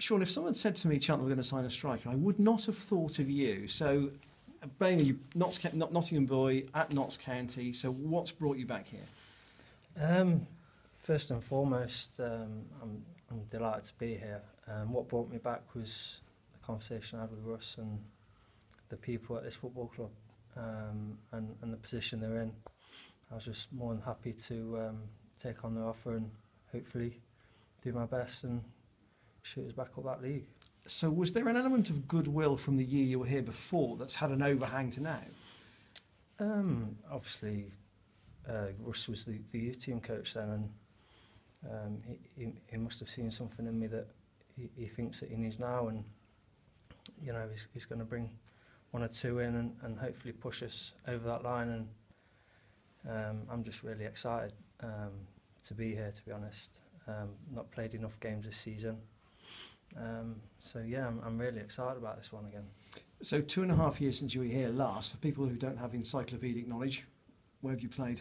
Shaun, if someone said to me Cheltenham were going to sign a striker, I would not have thought of you. So, uh, Bailey, you Notts, Not- Nottingham boy at Notts County. So, what's brought you back here? Um, first and foremost, um, I'm, I'm delighted to be here. Um, what brought me back was the conversation I had with Russ and the people at this football club um, and, and the position they're in. I was just more than happy to um, take on the offer and hopefully do my best and shoot us back up that league. So was there an element of goodwill from the year you were here before that's had an overhang to now? Um, obviously, uh, Russ was the, the youth team coach then, and um, he, he, he must have seen something in me that he, he thinks that he needs now, and you know he's, he's going to bring one or two in and, and hopefully push us over that line. And um, I'm just really excited um, to be here, to be honest. Um, not played enough games this season. Um, so yeah, I'm, I'm really excited about this one again. So two and a half years since you were here last. For people who don't have encyclopedic knowledge, where have you played?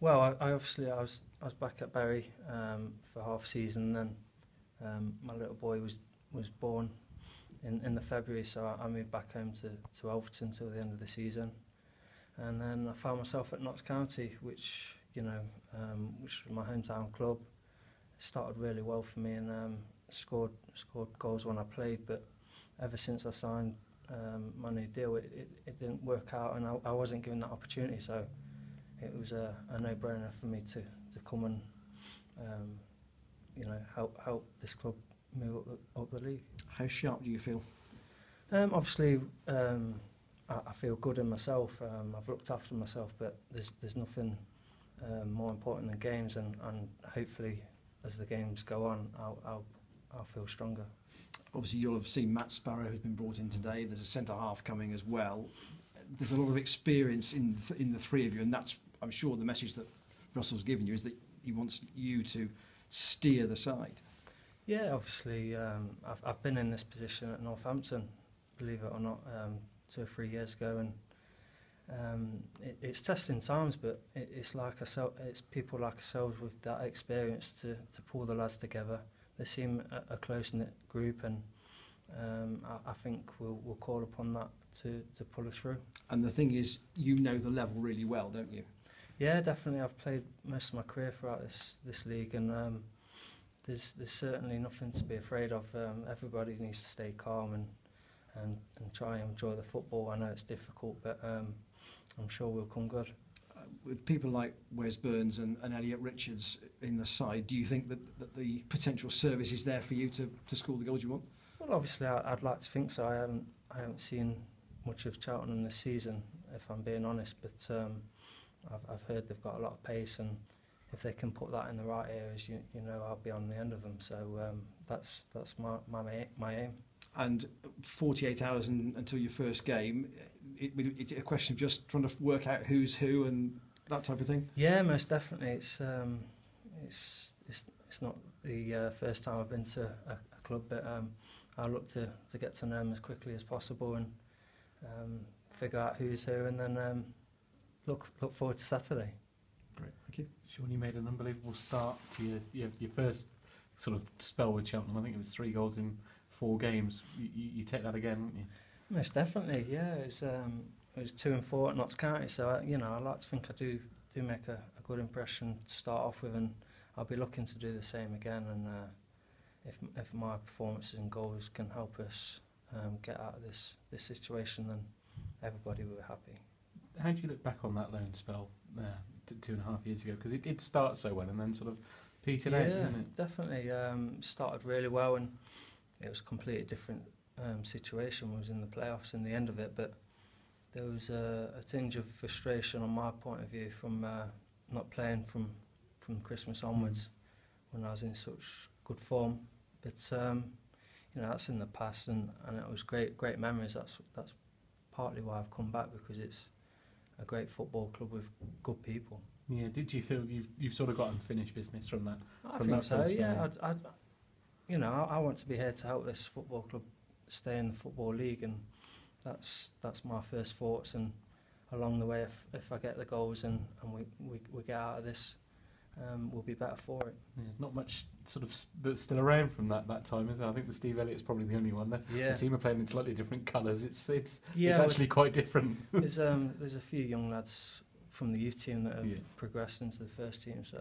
Well, I, I obviously I was I was back at Bury um, for half a season. Then um, my little boy was was born in in the February, so I, I moved back home to to Elverton till the end of the season, and then I found myself at Notts County, which you know, um, which was my hometown club. It started really well for me, and um, scored scored goals when I played, but ever since I signed um, my new deal, it, it, it didn't work out, and I, I wasn't given that opportunity. So it was a, a no-brainer for me to to come and um, you know help help this club move up the, up the league. How sharp do you feel? Um, obviously, um, I, I feel good in myself. Um, I've looked after myself, but there's there's nothing um, more important than games, and, and hopefully, as the games go on, I'll, I'll I'll feel stronger. Obviously, you'll have seen Matt Sparrow, who's been brought in today. There's a centre half coming as well. There's a lot of experience in th in the three of you, and that's I'm sure the message that Russell's given you is that he wants you to steer the side. Yeah, obviously, um, I've, I've been in this position at Northampton, believe it or not, um, two or three years ago, and um, it, it's testing times, but it, it's like ourselves, it's people like ourselves with that experience to, to pull the lads together they seem a, a close-knit group and um, I, I think we'll, we'll call upon that to, to pull us through. And the thing is, you know the level really well, don't you? Yeah, definitely. I've played most of my career throughout this, this league and um, there's, there's certainly nothing to be afraid of. Um, everybody needs to stay calm and, and, and try and enjoy the football. I know it's difficult, but um, I'm sure we'll come good. With people like Wes Burns and, and Elliot Richards in the side, do you think that, that the potential service is there for you to, to score the goals you want? Well, obviously, I, I'd like to think so. I haven't I haven't seen much of Cheltenham this season, if I'm being honest, but. Um, I've, I've heard they've got a lot of pace, and if they can put that in the right areas, you, you know, I'll be on the end of them. So um, that's that's my my my aim. And 48 hours in, until your first game, it, it, it's a question of just trying to work out who's who and that type of thing. Yeah, most definitely. It's um, it's it's it's not the uh, first time I've been to a, a club, but um, I look to to get to know them as quickly as possible and um, figure out who's who, and then. Um, look look forward to Saturday. Great, thank you. Shaun, you made an unbelievable start to your, your, your first sort of spell with Cheltenham. I think it was three goals in four games. You, you, you take that again, wouldn't you? Most definitely, yeah. It was, um, it was two and four at Notts County, so I, you know I like to think I do do make a, a good impression to start off with, and I'll be looking to do the same again. And uh, if if my performances and goals can help us um, get out of this this situation, then everybody will be happy how do you look back on that loan spell there two and a half years ago? Because it did start so well and then sort of petered yeah, out, didn't it? definitely. Um, started really well and it was a completely different um, situation. We was in the playoffs in the end of it, but there was a, a tinge of frustration on my point of view from uh, not playing from from Christmas onwards mm. when I was in such good form. But um, you know that's in the past, and, and it was great great memories. That's that's partly why I've come back because it's a great football club with good people. Yeah, did you feel you've you've sort of got unfinished business from that? I from think that so. Yeah. I'd, I'd, you know, I, I want to be here to help this football club stay in the football league, and that's that's my first thoughts. And along the way, if if I get the goals and and we we, we get out of this, um, we'll be better for it. Yeah, not much sort of that's still around from that, that time, is there? I think the Steve Elliott's probably the only one. The, Yeah, the team are playing in slightly different colours. It's it's yeah. it's actually quite different. there's um there's a few young lads from the youth team that have Yeah. progressed into the first team, so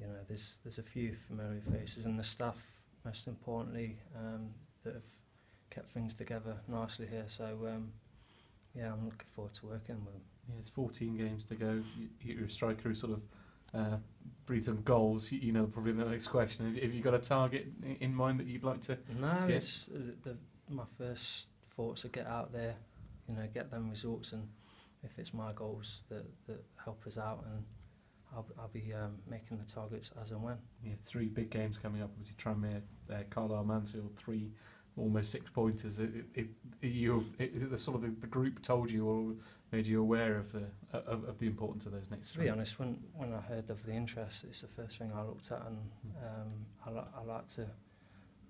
you know there's there's a few familiar faces and the staff most importantly um, that have kept things together nicely here. So um, yeah, I'm looking forward to working with them. Yeah, it's 14 games to go. You, you're a striker who sort of uh, breeds some goals. You, you know, probably the next question. Have, have you got a target in mind that you'd like to? No, Yeah. it's uh, the, my first thoughts are get out there, you know, get them results, and if it's my goals that, that help us out, and I'll, I'll be um, making the targets as and when. Yeah, three big games coming up. Obviously, Tranmere, uh, Carlisle, Mansfield, three almost six pointers. It, it, it you, it, the sort of the, the, group told you or made you aware of the of, of the importance of those next. To three. be honest, when when I heard of the interest, it's the first thing I looked at, and hmm. um, I, I like to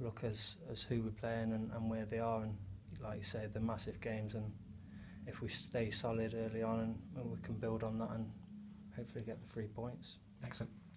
look as as who we're playing and, and where they are, and like you say, the massive games, and if we stay solid early on, and, and we can build on that, and hopefully get the three points. Excellent.